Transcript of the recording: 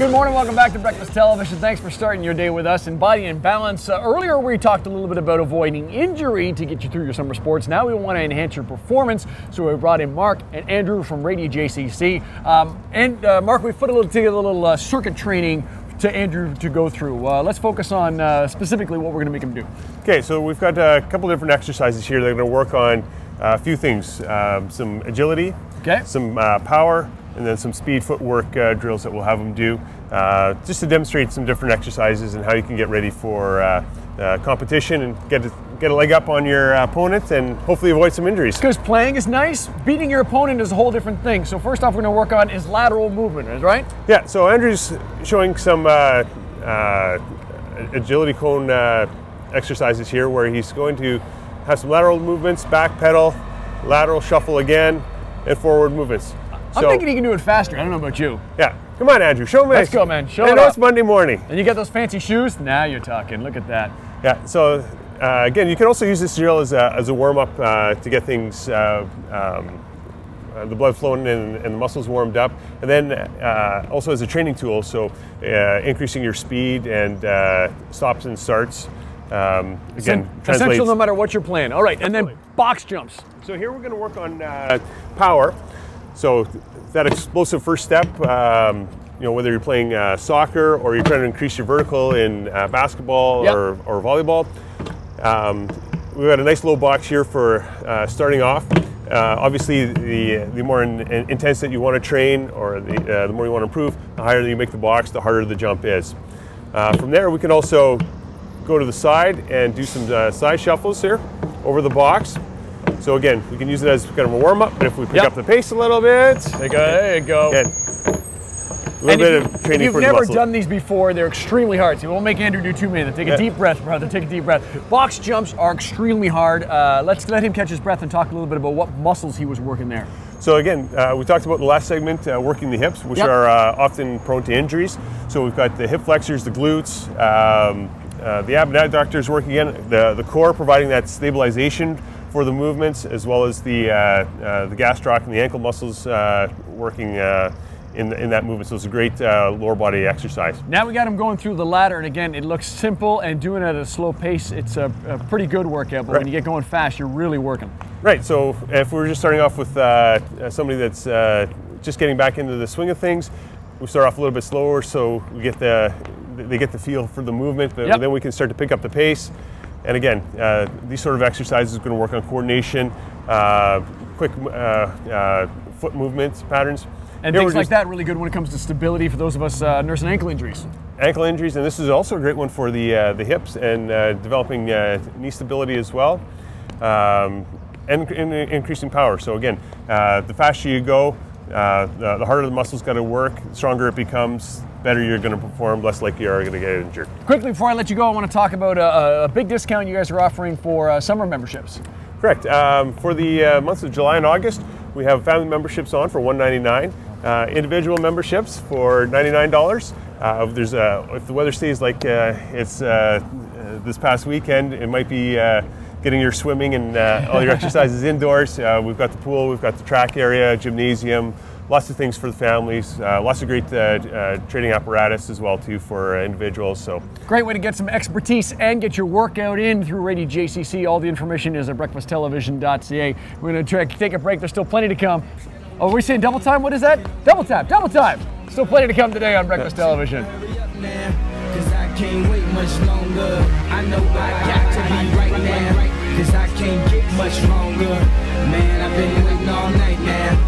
Good morning, welcome back to Breakfast Television. Thanks for starting your day with us in Body and Balance. Uh, earlier, we talked a little bit about avoiding injury to get you through your summer sports. Now we want to enhance your performance, so we brought in Mark and Andrew from Rady JCC. Um, and uh, Mark, we put a little together a little uh, circuit training to Andrew to go through. Uh, let's focus on uh, specifically what we're going to make him do. Okay, so we've got a couple different exercises here that are going to work on uh, a few things: um, some agility, Okay. some uh, power, and then some speed footwork uh, drills that we'll have them do, uh, just to demonstrate some different exercises and how you can get ready for uh, uh, competition and get a, get a leg up on your opponent and hopefully avoid some injuries. Because playing is nice, beating your opponent is a whole different thing. So first off, we're going to work on his lateral movement, right? Yeah, so Andrew's showing some uh, uh, agility cone uh, exercises here where he's going to have some lateral movements, back pedal, lateral shuffle again, and forward movements. I'm thinking he can do it faster. I don't know about you. Yeah, come on, Andrew, show me. Let's go, man. Show I it know it's Monday morning. And you got those fancy shoes? Now you're talking. Look at that. Yeah, so uh, again, you can also use this drill as a, as a warm up uh, to get things, uh, um, uh, the blood flowing and, and the muscles warmed up, and then uh, also as a training tool, so uh, increasing your speed and uh, stops and starts. Um, again, Essential no matter what you're playing. All right, and then box jumps. So here we're going to work on uh, power. So that explosive first step, um, you know, whether you're playing uh, soccer or you're trying to increase your vertical in uh, basketball Yep. or, or volleyball. Um, we've got a nice little box here for uh, starting off. Uh, obviously, the, the more in, in- intense that you want to train or the, uh, the more you want to improve, the higher that you make the box, the harder the jump is. Uh, from there, we can also go to the side and do some uh, side shuffles here over the box. So again, we can use it as kind of a warm up, but if we pick Yep. up the pace a little bit, There you go. There you go. again, a little And bit if, of you- training if you've for never muscle. done these before, they're extremely hard. So we won't make Andrew do too many. Take a Yeah. deep breath, brother. Take a deep breath. Box jumps are extremely hard. Uh, let's let him catch his breath and talk a little bit about what muscles he was working there. So again, uh, we talked about in the last segment uh, working the hips, which Yep. are uh, often prone to injuries. So we've got the hip flexors, the glutes, um, uh, the abductors working again, the, the core providing that stabilization for the movements, as well as the, uh, uh, the gastroc and the ankle muscles uh, working uh, in, in that movement. So it's a great uh, lower body exercise. Now we got him going through the ladder, and again, it looks simple and doing it at a slow pace. It's a, a pretty good workout, but when you get going fast, you're really working. Right. So if we were just starting off with uh, uh, somebody that's uh, just getting back into the swing of things, we start off a little bit slower, so we get the they get the feel for the movement. But Yep. then we can start to pick up the pace. And again, uh, these sort of exercises are going to work on coordination, uh, quick uh, uh, foot movements patterns. And Here things like that really good when it comes to stability for those of us uh, nursing ankle injuries. ankle injuries, and this is also a great one for the uh, the hips and uh, developing uh, knee stability as well, um, and, and increasing power. So again, uh, the faster you go, uh, the, the harder the muscles got to work, the stronger it becomes, better you're going to perform, less likely you are going to get injured. Quickly, before I let you go, I want to talk about a, a big discount you guys are offering for uh, summer memberships. Correct. Um, for the uh, months of July and August, we have family memberships on for 199, uh, individual memberships for $99. Uh, if there's a, if the weather stays like uh, it's uh, uh, this past weekend, it might be uh, getting your swimming and uh, all your exercises indoors. Uh, we've got the pool, we've got the track area, gymnasium, lots of things for the families, uh, lots of great uh, uh training apparatus as well too for uh, individuals. So great way to get some expertise and get your workout in through Rady JCC. All the information is at breakfasttelevision.ca. We're going to take a break. There's still plenty to come. Oh, we're saying double time. What is that? Double time. Double time. Still plenty to come today on Breakfast Television. Man, I've been waiting all night now.